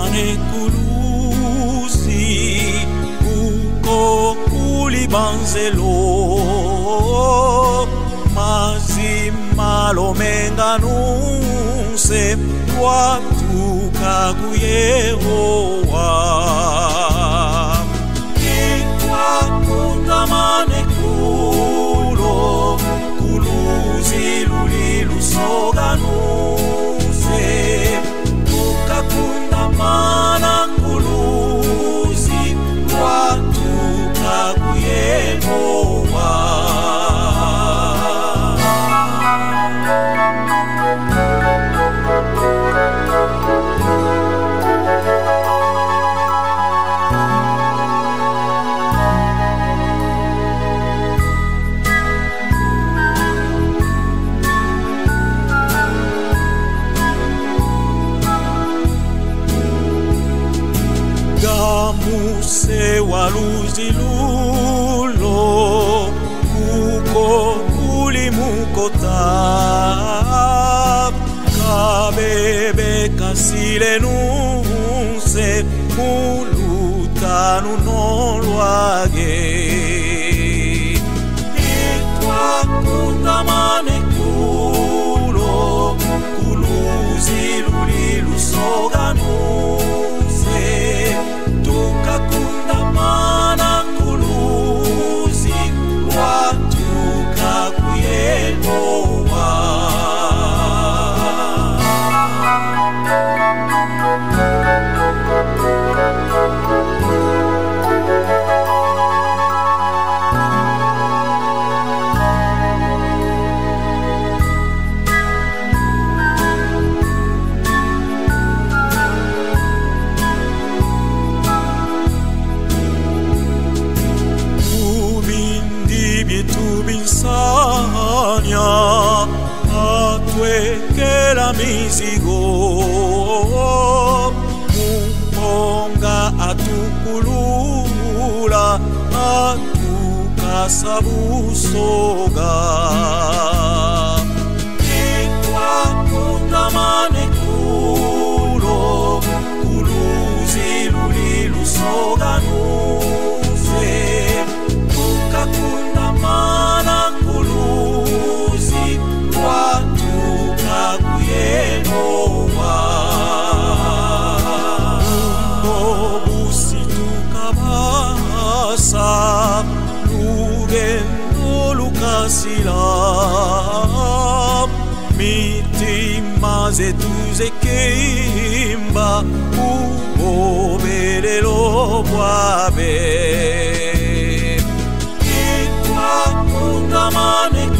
pane kulusi kuko kulibanzelo mazima lomenga nunse watuka kuyehowa gamuse waluzilulo kuko kuli mukota kabebe kasile nuse mulutanu nolwage. Ikwakundamane mizigo. Mumponga atukulula atukasa busoga lugendo lukasila mitima zetu zekimba ubobelelo bwabe ikwakundamane kulo